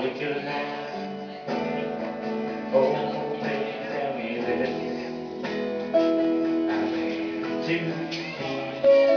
wrong with your life? Oh, baby, tell me this. I'm here to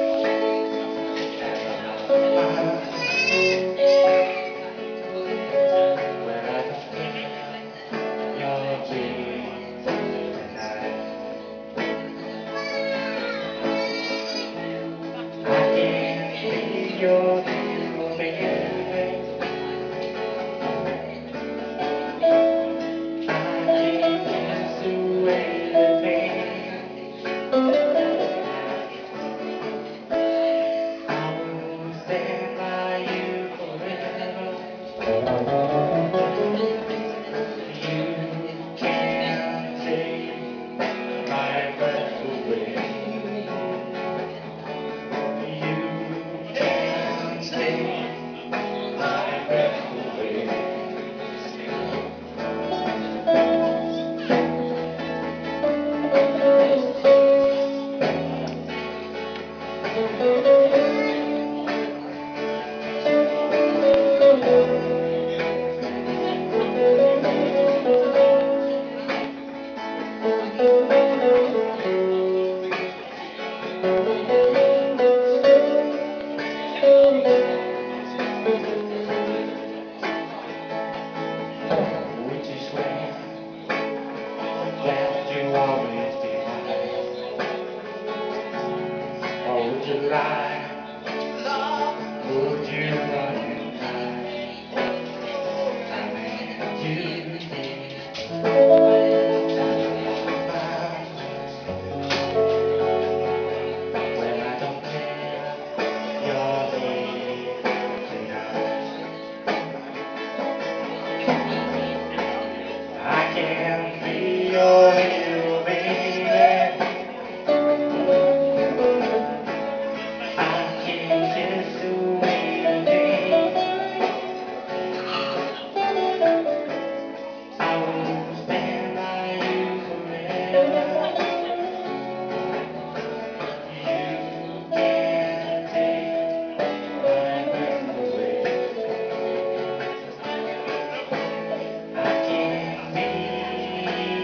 Música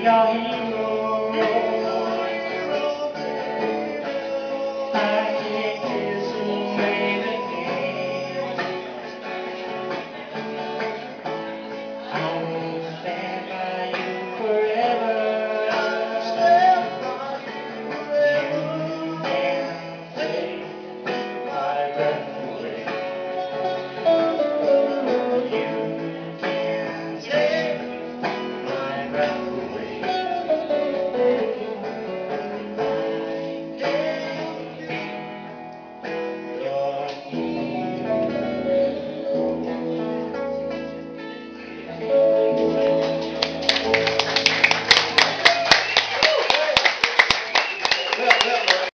caminho.